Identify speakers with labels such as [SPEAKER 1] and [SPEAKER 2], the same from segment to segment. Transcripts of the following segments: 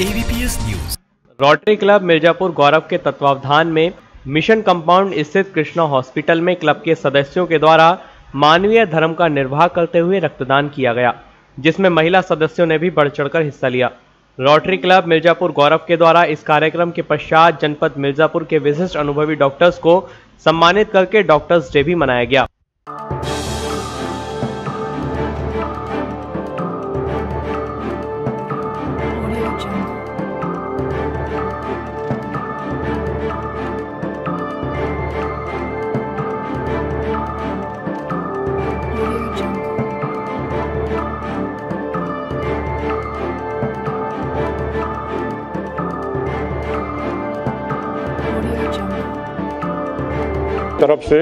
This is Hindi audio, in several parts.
[SPEAKER 1] Latest news
[SPEAKER 2] rotary club Mirzapur Gaurav के तत्वावधान में मिशन कंपाउंड स्थित कृष्णा हॉस्पिटल में क्लब के सदस्यों के द्वारा मानवीय धर्म का निर्वाह करते हुए रक्तदान किया गया, जिसमें महिला सदस्यों ने भी बढ़ चढ़कर हिस्सा लिया। रोटरी क्लब मिर्जापुर गौरव के द्वारा इस कार्यक्रम के पश्चात जनपद मिर्जापुर के विशिष्ट अनुभवी डॉक्टर्स को सम्मानित करके डॉक्टर्स डे भी मनाया गया।
[SPEAKER 3] तरफ़ से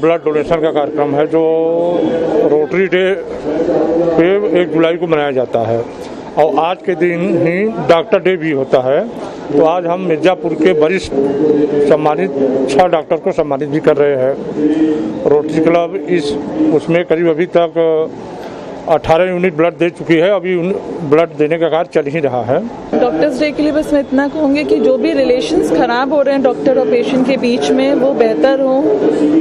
[SPEAKER 3] ब्लड डोनेशन का कार्यक्रम है जो रोटरी डे पे एक जुलाई को मनाया जाता है। और आज के दिन ही डॉक्टर डे भी होता है। तो आज हम मिर्ज़ापुर के वरिष्ठ सम्मानित, छह डॉक्टर को सम्मानित भी कर रहे हैं। रोटरी क्लब इस, उसमें करीब अभी तक अठारह यूनिट ब्लड दे चुकी है अभी ब्लड देने का कार्य चल ही रहा है।
[SPEAKER 4] डॉक्टर्स डे के लिए बस मैं इतना कहूँगी कि जो भी रिलेशंस खराब हो रहे हैं डॉक्टर और पेशेंट के बीच में वो बेहतर हो।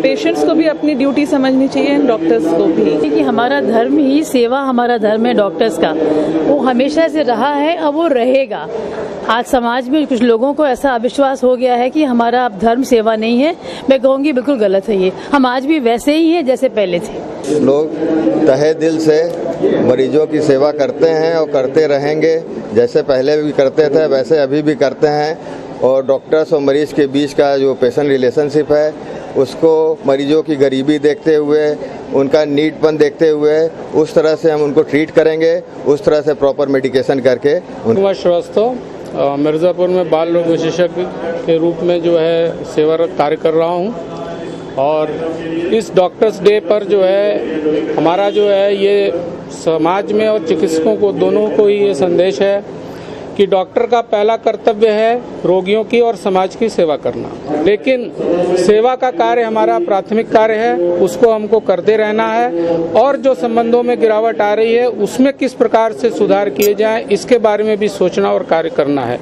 [SPEAKER 4] पेशेंट्स को भी अपनी ड्यूटी समझनी चाहिए डॉक्टर्स को भी।
[SPEAKER 5] कि हमारा धर्म ही सेवा हमारा धर्म है डॉक्टर्स का। वो हमेशा से रहा है और वो रहेगा। आज समाज में कुछ लोगों को ऐसा अविश्वास हो गया है कि हमारा अब धर्म सेवा नहीं है। मैं कहूँगी बिल्कुल गलत है ये। हम आज भी वैसे ही हैं जैसे पहले थे।
[SPEAKER 6] लोग तहे दिल से मरीजों की सेवा करते हैं और करते रहेंगे। जैसे पहले भी करते थे, वैसे अभी भी करते हैं। और डॉक्टर्स और मरीज़ के बीच का जो पेशेंट रिलेशनशिप है, उसको मरीजों की गरीबी देखते हुए, उनका नीडपन देखते हुए, उस तरह से हम उनको ट्रीट करेंगे, उस तरह से प्रॉपर मेडिकेशन करके उन
[SPEAKER 7] कुमार श्रीवास्तव मिर्ज़ापुर में बाल रोग विशेषज्ञ के रूप में जो है सेवा कार्य कर रहा हूँ। और इस डॉक्टर्स डे पर जो है, हमारा जो है ये समाज में और चिकित्सकों को, दोनों को ही ये संदेश है कि डॉक्टर का पहला कर्तव्य है रोगियों की और समाज की सेवा करना। लेकिन सेवा का कार्य हमारा प्राथमिक कार्य है, उसको हमको करते रहना है और जो संबंधों में गिरावट आ रही है, उसमें किस प्रकार से सुधार किए जाएँ, इसके बारे में भी सोचना और कार्य करना है।